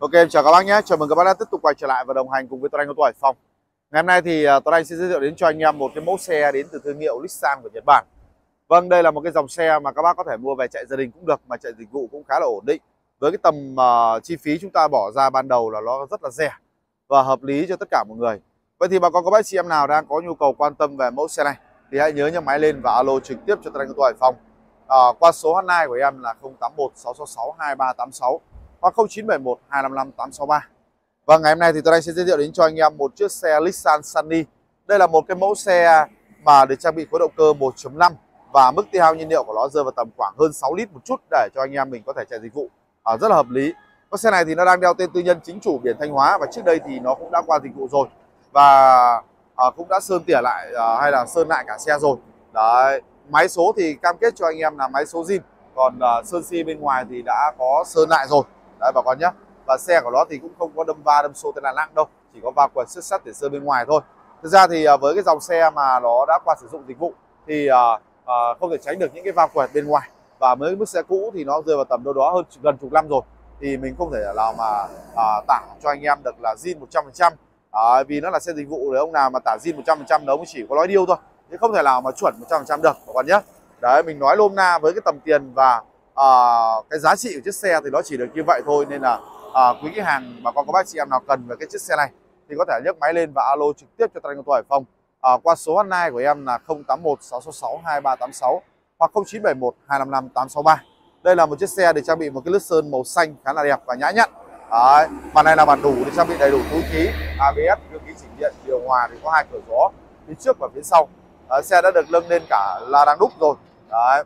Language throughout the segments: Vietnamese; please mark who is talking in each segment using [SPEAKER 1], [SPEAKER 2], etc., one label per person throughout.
[SPEAKER 1] Ok, chào các bác nhé. Chào mừng các bác đã tiếp tục quay trở lại và đồng hành cùng với Tuấn Anh của Hải Phòng. Ngày hôm nay thì à, Tuấn Anh sẽ giới thiệu đến cho anh em một cái mẫu xe đến từ thương hiệu Nissan của Nhật Bản. Vâng, đây là một cái dòng xe mà các bác có thể mua về chạy gia đình cũng được mà chạy dịch vụ cũng khá là ổn định. Với cái tầm uh, chi phí chúng ta bỏ ra ban đầu là nó rất là rẻ và hợp lý cho tất cả mọi người. Vậy thì bà con các bác chị em nào đang có nhu cầu quan tâm về mẫu xe này thì hãy nhớ nhấc máy lên và alo trực tiếp cho Tuấn Anh của Hải Phòng. À, qua số hotline của em là 081 666 2386 hoặc 0971 255 863. Và ngày hôm nay thì tôi đang sẽ giới thiệu đến cho anh em một chiếc xe Nissan Sunny. Đây là một cái mẫu xe mà được trang bị khối động cơ 1.5 và mức tiêu hao nhiên liệu của nó rơi vào tầm khoảng hơn 6 lít một chút để cho anh em mình có thể chạy dịch vụ à, rất là hợp lý. Con xe này thì nó đang đeo tên tư nhân chính chủ biển Thanh Hóa và trước đây thì nó cũng đã qua dịch vụ rồi và à, cũng đã sơn tỉa lại à, hay là sơn lại cả xe rồi. Đấy, máy số thì cam kết cho anh em là máy số zin còn uh, sơn xi bên ngoài thì đã có sơn lại rồi đấy bà con nhé và xe của nó thì cũng không có đâm va đâm xô tên là nặng đâu. Chỉ có va quần xước sắt để sơn bên ngoài thôi. Thực ra thì à, với cái dòng xe mà nó đã qua sử dụng dịch vụ thì à, à, không thể tránh được những cái va quẹt bên ngoài. Và mới mức xe cũ thì nó rơi vào tầm đâu đó hơn gần chục năm rồi. Thì mình không thể nào mà uh, tả cho anh em được là zin 100% uh, vì nó là xe dịch vụ để ông nào mà tả zin 100% nó cũng chỉ có nói điêu thôi. Chứ không thể nào mà chuẩn 100% được bà con nhé đấy mình nói lôm na với cái tầm tiền và uh, cái giá trị của chiếc xe thì nó chỉ được như vậy thôi nên là uh, quý khách hàng bà con có bác chị em nào cần về cái chiếc xe này thì có thể nhấc máy lên và alo trực tiếp cho Tân Công Hải Phòng. Uh, qua số hotline của em là 081 666 2386 hoặc 0971 255 863 đây là một chiếc xe được trang bị một cái lớp sơn màu xanh khá là đẹp và nhã nhặn. Đấy, bản này là bản đủ để trang bị đầy đủ túi khí ABS gương khí chỉnh điện điều hòa thì có hai cửa gió phía trước và phía sau. Đấy, xe đã được nâng lên cả la đang đúc rồi. Đấy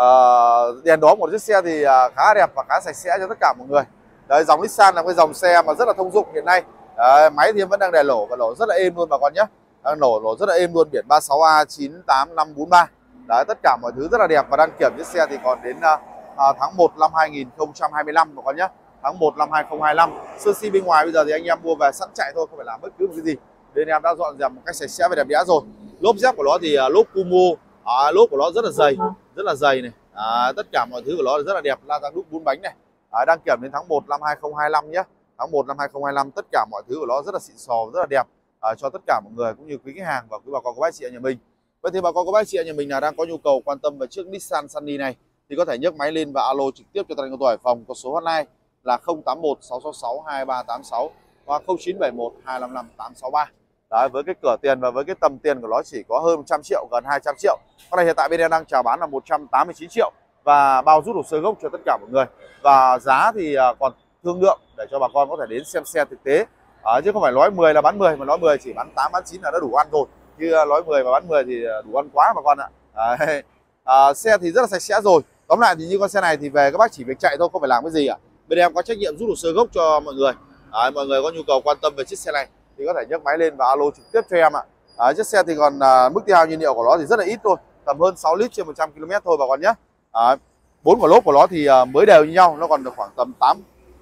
[SPEAKER 1] uh, đèn đó một chiếc xe thì uh, khá đẹp và khá sạch sẽ cho tất cả mọi người. Đấy, dòng Nissan là cái dòng xe mà rất là thông dụng hiện nay. Đấy, máy thì vẫn đang đè lổ và lổ rất là êm luôn bà con nhé. Đang nổ lổ rất là êm luôn biển 36A 98543 Đấy, tất cả mọi thứ rất là đẹp và đăng kiểm chiếc xe thì còn đến uh, tháng 1 năm 2025 bà con nhé. Tháng 1 năm 2025 sơ si bên ngoài bây giờ thì anh em mua về sẵn chạy thôi không phải làm bất cứ một cái gì. Bên em đã dọn dẹp một cách sạch sẽ và đẹp đẽ rồi. Lốp dép của nó thì uh, lốp Kumo à, lốp của nó rất là dày rất là dày này. À, tất cả mọi thứ của nó rất là đẹp. La răng đúc bốn bánh này. À, đăng kiểm đến tháng 1 năm 2025 nhé. Tháng 1 năm 2025 tất cả mọi thứ của nó rất là xịn sò rất là đẹp. À, cho tất cả mọi người cũng như quý khách hàng và quý bà con các bác chị ở nhà mình. Vậy thì bà con các bác chị ở nhà mình là đang có nhu cầu quan tâm về chiếc Nissan Sunny này thì có thể nhấc máy lên và alo trực tiếp cho Tân Công Tuổi Phòng có số hotline là 081 666 2386 và 0971 255 863 Đấy, với cái cửa tiền và với cái tầm tiền của nó chỉ có hơn 100 triệu, gần 200 triệu. Con này hiện tại bên em đang chào bán là 189 triệu và bao rút hồ sơ gốc cho tất cả mọi người. Và giá thì à, còn thương lượng để cho bà con có thể đến xem xe thực tế. À, chứ không phải nói 10 là bán 10 mà nói 10 chỉ bán 8 bán 9 là đã đủ ăn rồi. Chứ à, nói 10 và bán 10 thì à, đủ ăn quá bà con ạ. Đấy. À, xe thì rất là sạch sẽ rồi. Tóm lại thì như con xe này thì về các bác chỉ việc chạy thôi không phải làm cái gì ạ. Bên em có trách nhiệm rút hồ sơ gốc cho mọi người. À, mọi người có nhu cầu quan tâm về chiếc xe này thì có thể nhấc máy lên và alo trực tiếp cho em ạ. À, chiếc xe thì còn à, mức tiêu hao nhiên liệu của nó thì rất là ít thôi tầm hơn 6 lít trên 100 km thôi bà con nhé. À, 4 quả lốp của nó thì à, mới đều như nhau nó còn được khoảng tầm 8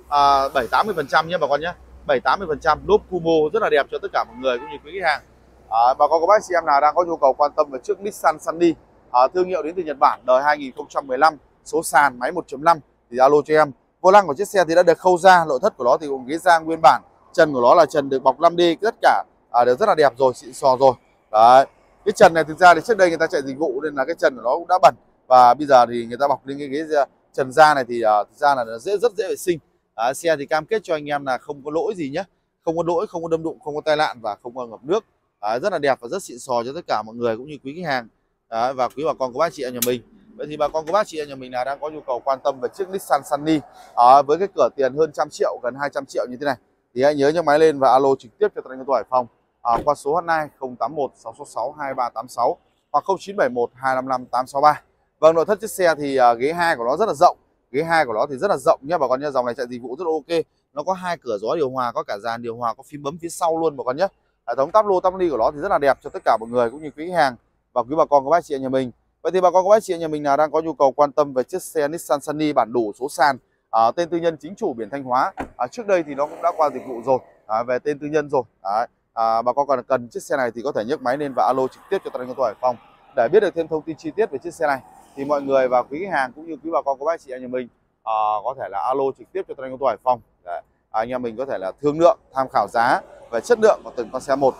[SPEAKER 1] à, 7 80 phần trăm nhé bà con nhé. 7 80 phần trăm lốp Kumo rất là đẹp cho tất cả mọi người cũng như quý khách hàng. À, bà con có bác chị em nào đang có nhu cầu quan tâm về chiếc Nissan Sunny à, thương hiệu đến từ Nhật Bản đời 2015 số sàn máy 1.5 thì alo cho em. Vô lăng của chiếc xe thì đã được khâu ra nội thất của nó thì cũng ghế da nguyên bản chân của nó là trần được bọc 5D tất cả à, đều rất là đẹp rồi xịn sò rồi. Đấy cái trần này thực ra thì trước đây người ta chạy dịch vụ nên là cái trần của nó cũng đã bẩn. Và bây giờ thì người ta bọc lên cái ghế à, trần da này thì uh, thực ra là nó dễ rất dễ vệ sinh. À, xe thì cam kết cho anh em là không có lỗi gì nhé không có lỗi không có đâm đụng không có tai nạn và không có ngập nước. À, rất là đẹp và rất xịn sò cho tất cả mọi người cũng như quý khách hàng. À, và quý bà con của bác chị em nhà mình. Vậy thì bà con của bác chị em nhà mình là đang có nhu cầu quan tâm về chiếc Nissan Sunny à, với cái cửa tiền hơn trăm triệu gần 200 triệu như thế này thì hãy nhớ nhấc máy lên và alo trực tiếp cho Tân Anh Hải Phòng à, qua số hotline 081 666 2386 hoặc 0971 255 863. Vâng, nội thất chiếc xe thì uh, ghế hai của nó rất là rộng, ghế hai của nó thì rất là rộng nhé bà con nhé, dòng này chạy dịch vụ rất là ok. Nó có hai cửa gió điều hòa, có cả dàn điều hòa, có phím bấm phía sau luôn bà con nhé. Hệ thống tắp lô tắp ly của nó thì rất là đẹp cho tất cả mọi người cũng như quý hàng và quý bà con các bác chị nhà mình. Vậy thì bà con các bác chị nhà mình nào đang có nhu cầu quan tâm về chiếc xe Nissan Sunny bản đủ số sàn à, tên tư nhân chính chủ biển Thanh Hóa. À, trước đây thì nó cũng đã qua dịch vụ rồi. À, về tên tư nhân rồi. À, À, bà con còn cần chiếc xe này thì có thể nhấc máy lên và alo trực tiếp cho Tân Anh Hải Phòng. Để biết được thêm thông tin chi tiết về chiếc xe này thì mọi người và quý khách hàng cũng như quý bà con cô bác chị em nhà mình à, có thể là alo trực tiếp cho tôi anh ô tô Hải Phòng. Để à, anh em mình có thể là thương lượng tham khảo giá về chất lượng của từng con xe một.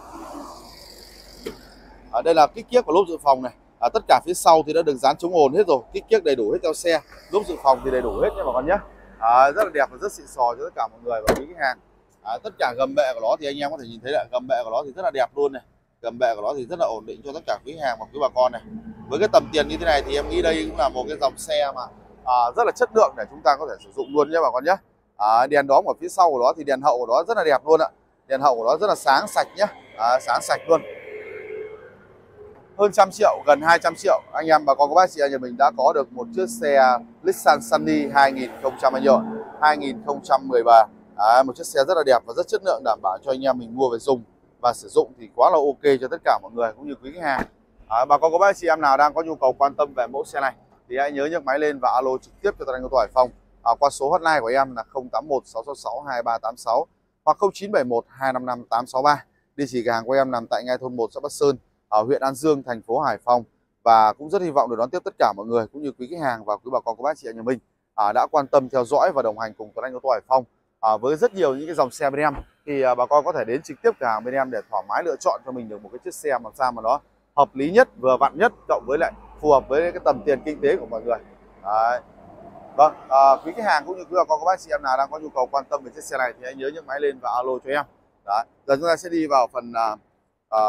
[SPEAKER 1] À, đây là kích kiếc của lốp dự phòng này. À, tất cả phía sau thì đã được dán chống ồn hết rồi. Kích kiếc đầy đủ hết theo xe. Lốp dự phòng thì đầy đủ hết nha bà con nhé à, rất là đẹp và rất xịn sò cho tất cả mọi người và quý khách hàng. À, tất cả gầm bệ của nó thì anh em có thể nhìn thấy là gầm bệ của nó thì rất là đẹp luôn này. Gầm bệ của nó thì rất là ổn định cho tất cả quý hàng và quý bà con này. Với cái tầm tiền như thế này thì em nghĩ đây cũng là một cái dòng xe mà à, rất là chất lượng để chúng ta có thể sử dụng luôn nhé bà con nhé. À, đèn đóm ở phía sau của nó thì đèn hậu của nó rất là đẹp luôn ạ. Đèn hậu của nó rất là sáng sạch nhé. À, sáng sạch luôn hơn trăm triệu gần 200 triệu. Anh em bà con các bác chị em nhà mình đã có được một chiếc xe Nissan Sunny 2020 2013 à, một chiếc xe rất là đẹp và rất chất lượng đảm bảo cho anh em mình mua về dùng và sử dụng thì quá là ok cho tất cả mọi người cũng như quý khách hàng. À, bà con các bác chị em nào đang có nhu cầu quan tâm về mẫu xe này thì hãy nhớ nhấc máy lên và alo trực tiếp cho anh tô Hải Phòng. À, qua số hotline của em là 081 666 2386 hoặc 0971 255 863 địa chỉ cửa hàng của em nằm tại ngay thôn 1 xã Bắc Sơn ở huyện An Dương thành phố Hải Phòng và cũng rất hy vọng được đón tiếp tất cả mọi người cũng như quý khách hàng và quý bà con của bác chị em nhà mình à, đã quan tâm theo dõi và đồng hành cùng Tuấn Anh ô tô Hải Phòng à, với rất nhiều những cái dòng xe bên em thì à, bà con có thể đến trực tiếp cửa hàng bên em để thoải mái lựa chọn cho mình được một cái chiếc xe làm sao mà nó hợp lý nhất vừa vặn nhất cộng với lại phù hợp với cái tầm tiền kinh tế của mọi người Đấy. vâng à, quý khách hàng cũng như quý bà con các bác chị em nào đang có nhu cầu quan tâm về chiếc xe này thì hãy nhớ nhấc máy lên và alo cho em Đấy. giờ chúng ta sẽ đi vào phần à, à,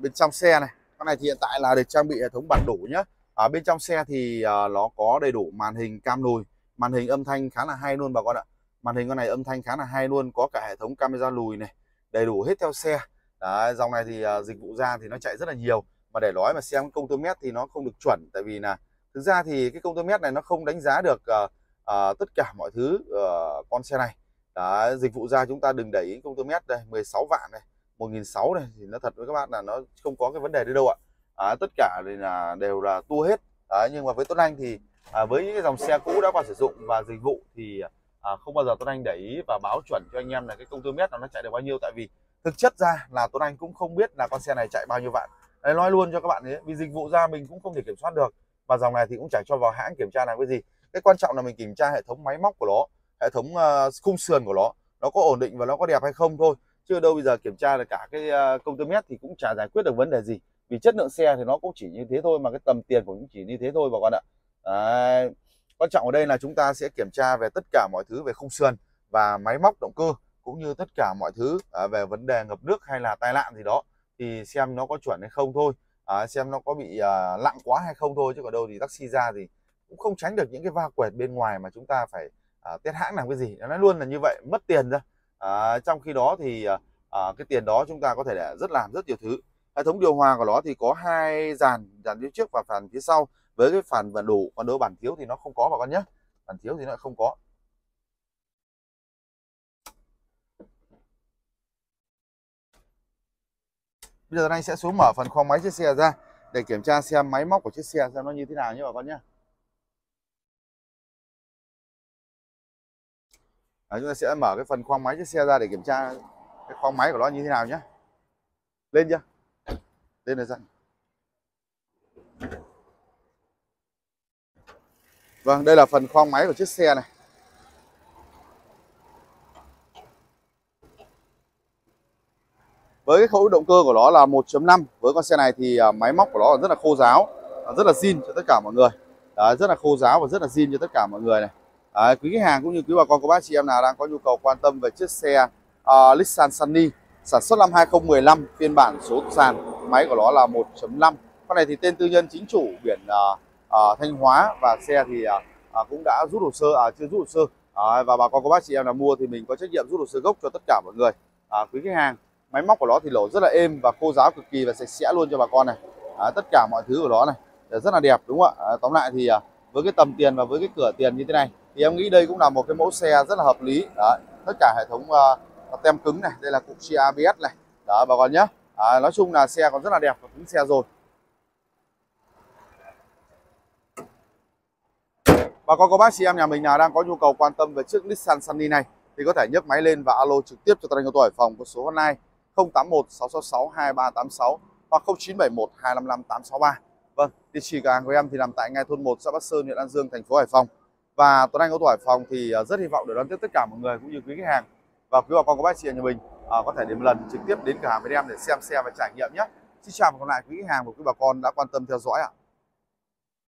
[SPEAKER 1] bên trong xe này. Con này thì hiện tại là được trang bị hệ thống bản đủ nhé ở à, bên trong xe thì à, nó có đầy đủ màn hình cam lùi. Màn hình âm thanh khá là hay luôn bà con ạ. Màn hình con này âm thanh khá là hay luôn có cả hệ thống camera lùi này đầy đủ hết theo xe. Đấy, dòng này thì à, dịch vụ ra thì nó chạy rất là nhiều. Mà để nói mà xem công tơ mét thì nó không được chuẩn tại vì là thực ra thì cái công tơ mét này nó không đánh giá được uh, uh, tất cả mọi thứ uh, con xe này. Đấy, dịch vụ ra chúng ta đừng để ý công tơ mét đây 16 vạn này. 1006 này thì nó thật với các bạn là nó không có cái vấn đề đấy đâu ạ. À, tất cả thì là đều là tua hết. À, nhưng mà với Tuấn Anh thì à, với những cái dòng xe cũ đã qua sử dụng và dịch vụ thì à, không bao giờ Tuấn Anh để ý và báo chuẩn cho anh em là cái công tơ mét nó chạy được bao nhiêu. Tại vì thực chất ra là Tuấn Anh cũng không biết là con xe này chạy bao nhiêu vạn. Đấy, nói luôn cho các bạn ấy vì dịch vụ ra mình cũng không thể kiểm soát được và dòng này thì cũng chẳng cho vào hãng kiểm tra làm cái gì. Cái quan trọng là mình kiểm tra hệ thống máy móc của nó hệ thống uh, khung sườn của nó nó có ổn định và nó có đẹp hay không thôi chưa đâu bây giờ kiểm tra là cả cái công tơ mét thì cũng chả giải quyết được vấn đề gì. Vì chất lượng xe thì nó cũng chỉ như thế thôi mà cái tầm tiền cũng chỉ như thế thôi bà con ạ. Đấy. Quan trọng ở đây là chúng ta sẽ kiểm tra về tất cả mọi thứ về khung sườn và máy móc động cơ cũng như tất cả mọi thứ à, về vấn đề ngập nước hay là tai nạn gì đó. Thì xem nó có chuẩn hay không thôi. À, xem nó có bị à, lặng quá hay không thôi chứ còn đâu thì taxi ra thì cũng không tránh được những cái va quẹt bên ngoài mà chúng ta phải à, test hãng làm cái gì. Nó luôn là như vậy mất tiền ra à, trong khi đó thì à, cái tiền đó chúng ta có thể để rất làm rất nhiều thứ. Hệ thống điều hòa của nó thì có hai dàn dàn phía trước và dàn phía sau. Với cái phần và đủ còn đối bản thiếu thì nó không có bà con nhé. Bản thiếu thì nó không có. Bây giờ anh sẽ xuống mở phần khoang máy chiếc xe ra để kiểm tra xem máy móc của chiếc xe xem nó như thế nào nhé bà con nhé. Đấy, chúng ta sẽ mở cái phần khoang máy chiếc xe ra để kiểm tra cái khoang máy của nó như thế nào nhé lên chưa? Lên rồi dần Vâng, đây là phần khoang máy của chiếc xe này. Với cái khối động cơ của nó là 1.5 Với con xe này thì à, máy móc của nó rất là khô ráo à, Rất là zin cho tất cả mọi người. Đấy, Rất là khô ráo và rất là zin cho tất cả mọi người này à, Quý khách hàng cũng như quý bà con cô bác chị em nào đang có nhu cầu quan tâm về chiếc xe uh, Nissan Sunny Sản xuất năm 2015 Phiên bản số sàn Máy của nó là 1.5 Con này thì tên tư nhân chính chủ biển uh, uh, Thanh Hóa và xe thì uh, cũng đã rút hồ sơ à, chưa rút hồ sơ. Uh, và bà con cô bác chị em nào mua thì mình có trách nhiệm rút hồ sơ gốc cho tất cả mọi người. Uh, quý khách hàng máy móc của nó thì lỗ rất là êm và khô ráo cực kỳ và sạch sẽ luôn cho bà con này. Uh, tất cả mọi thứ của nó này rất là đẹp đúng không ạ? Uh, tóm lại thì uh, với cái tầm tiền và với cái cửa tiền như thế này thì em nghĩ đây cũng là một cái mẫu xe rất là hợp lý đó tất cả hệ thống uh, tem cứng này đây là cục chia ABS này đó bà con nhé à, nói chung là xe còn rất là đẹp và cứng xe rồi Và có cô bác chị em nhà mình nào đang có nhu cầu quan tâm về chiếc Nissan Sunny này thì có thể nhấc máy lên và alo trực tiếp cho Tân Anh ô tô Hải Phòng có số hotline 081 666 2386 hoặc 0971 255 863. Vâng, địa chỉ cửa hàng của em thì nằm tại ngay thôn 1 xã Bắc Sơn, huyện An Dương, thành phố Hải Phòng và Tuấn Anh ô tô Hải Phòng thì à, rất hy vọng được đón tiếp tất cả mọi người cũng như quý khách hàng và quý bà con có bác chị nhà mình à, có thể đến một lần trực tiếp đến cửa hàng bên em để xem xe và trải nghiệm nhé. Xin chào và gặp lại quý khách hàng và quý bà con đã quan tâm theo dõi ạ.